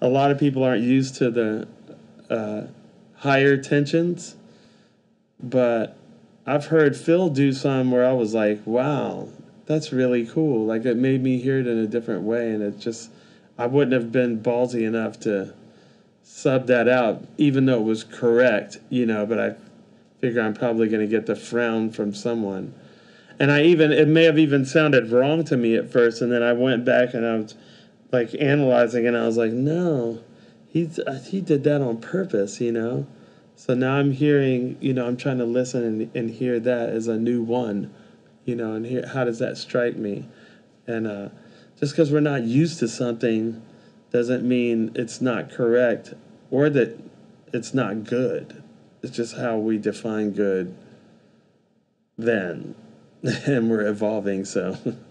a lot of people aren't used to the uh, higher tensions, but I've heard Phil do some where I was like, wow, that's really cool. Like it made me hear it in a different way, and it just I wouldn't have been ballsy enough to sub that out, even though it was correct, you know. But I figure I'm probably going to get the frown from someone. And I even it may have even sounded wrong to me at first, and then I went back and I was like analyzing, and I was like, no, he's he did that on purpose, you know. So now I'm hearing, you know, I'm trying to listen and, and hear that as a new one, you know, and hear how does that strike me, and uh, just because we're not used to something doesn't mean it's not correct or that it's not good. It's just how we define good then, and we're evolving. So.